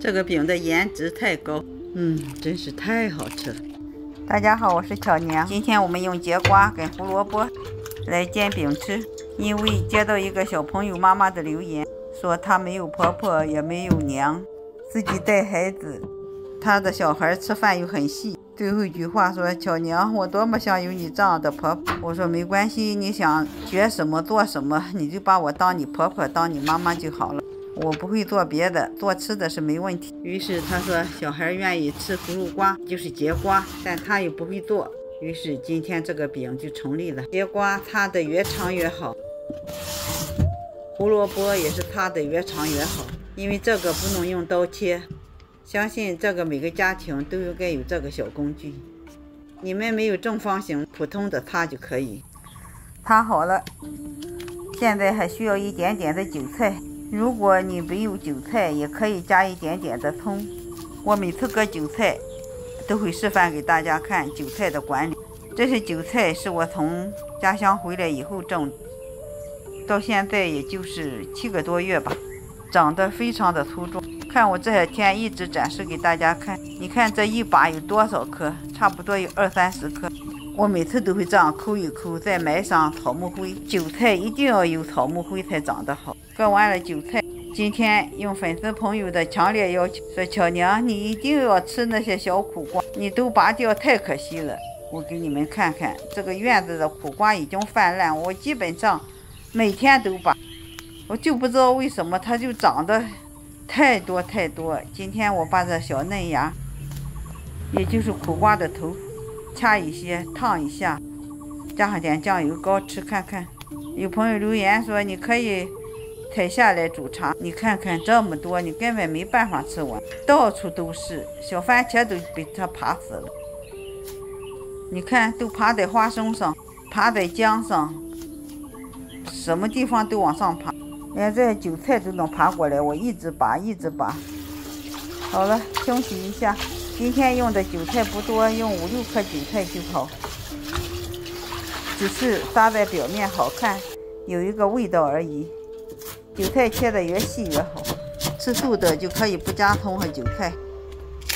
这个饼的颜值太高，嗯，真是太好吃了。大家好，我是巧娘。今天我们用节瓜跟胡萝卜来煎饼吃。因为接到一个小朋友妈妈的留言，说她没有婆婆也没有娘，自己带孩子，她的小孩吃饭又很细。最后一句话说：“巧娘，我多么想有你这样的婆婆。”我说：“没关系，你想学什么做什么，你就把我当你婆婆，当你妈妈就好了。我不会做别的，做吃的是没问题。”于是他说：“小孩愿意吃葫芦瓜，就是节瓜，但他又不会做。”于是今天这个饼就成立了。节瓜擦得越长越好，胡萝卜也是擦得越长越好，因为这个不能用刀切。相信这个每个家庭都应该有这个小工具。你们没有正方形，普通的擦就可以。擦好了，现在还需要一点点的韭菜。如果你没有韭菜，也可以加一点点的葱。我每次割韭菜。都会示范给大家看韭菜的管理。这些韭菜是我从家乡回来以后种，到现在也就是七个多月吧，长得非常的粗壮。看我这些天一直展示给大家看，你看这一把有多少颗？差不多有二三十颗。我每次都会这样抠一抠，再埋上草木灰。韭菜一定要有草木灰才长得好。割完了韭菜。今天用粉丝朋友的强烈要求，说巧娘，你一定要吃那些小苦瓜，你都拔掉太可惜了。我给你们看看，这个院子的苦瓜已经泛滥，我基本上每天都拔，我就不知道为什么它就长得太多太多。今天我把这小嫩芽，也就是苦瓜的头，掐一些，烫一下，加上点酱油膏吃看看。有朋友留言说，你可以。采下来煮茶，你看看这么多，你根本没办法吃完，到处都是小番茄都被它爬死了。你看，都爬在花生上，爬在姜上，什么地方都往上爬，连这韭菜都能爬过来。我一直拔，一直拔。好了，清洗一下。今天用的韭菜不多，用五六颗韭菜就好，只是撒在表面好看，有一个味道而已。韭菜切的越细越好，吃素的就可以不加葱和韭菜。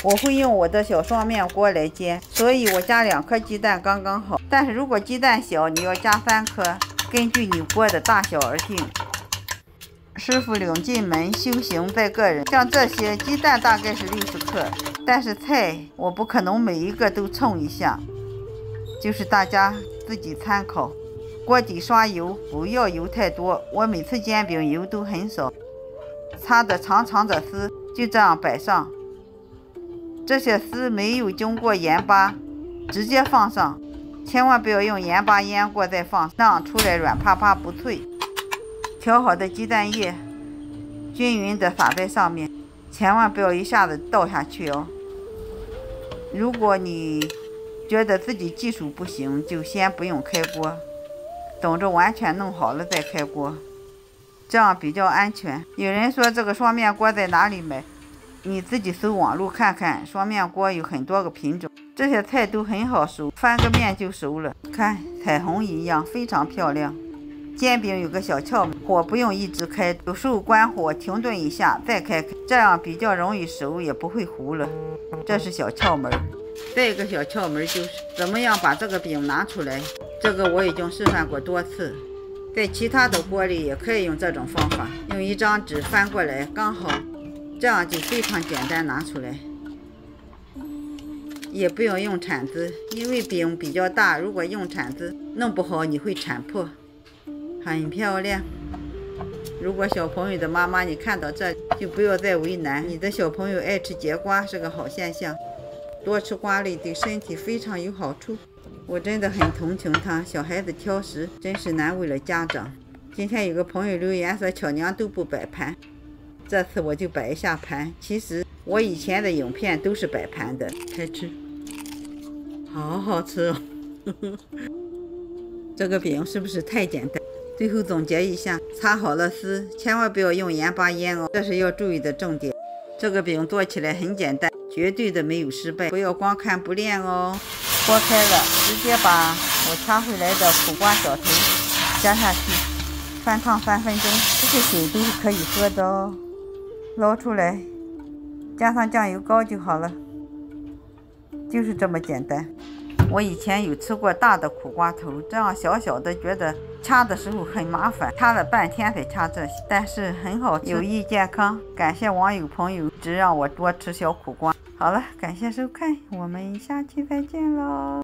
我会用我的小双面锅来煎，所以我加两颗鸡蛋刚刚好。但是如果鸡蛋小，你要加三颗，根据你锅的大小而定。师傅领进门，修行在个人。像这些鸡蛋大概是六十克，但是菜我不可能每一个都称一下，就是大家自己参考。锅底刷油，不要油太多。我每次煎饼油都很少。擦的长长的丝就这样摆上，这些丝没有经过盐巴，直接放上，千万不要用盐巴腌过再放，那样出来软趴趴不脆。调好的鸡蛋液均匀的撒在上面，千万不要一下子倒下去哦。如果你觉得自己技术不行，就先不用开锅。等着完全弄好了再开锅，这样比较安全。有人说这个双面锅在哪里买？你自己搜网络看看，双面锅有很多个品种。这些菜都很好熟，翻个面就熟了。看彩虹一样，非常漂亮。煎饼有个小窍门，火不用一直开，有时候关火停顿一下再开，这样比较容易熟，也不会糊了。这是小窍门。再一个小窍门就是怎么样把这个饼拿出来。这个我已经示范过多次，在其他的锅里也可以用这种方法，用一张纸翻过来，刚好，这样就非常简单拿出来，也不用用铲子，因为饼比较大，如果用铲子弄不好你会铲破，很漂亮。如果小朋友的妈妈你看到这就不要再为难，你的小朋友爱吃节瓜是个好现象，多吃瓜类对身体非常有好处。我真的很同情他，小孩子挑食，真是难为了家长。今天有个朋友留言说巧娘都不摆盘，这次我就摆一下盘。其实我以前的影片都是摆盘的。开吃，好好吃哦！这个饼是不是太简单？最后总结一下，擦好了丝，千万不要用盐巴腌哦，这是要注意的重点。这个饼做起来很简单，绝对的没有失败，不要光看不练哦。锅开了，直接把我掐回来的苦瓜小头加下去，翻烫三分钟。这些水都是可以喝的哦。捞出来，加上酱油膏就好了，就是这么简单。我以前有吃过大的苦瓜头，这样小小的觉得掐的时候很麻烦，掐了半天才掐这些，但是很好，有益健康。感谢网友朋友只让我多吃小苦瓜。好了，感谢收看，我们下期再见喽。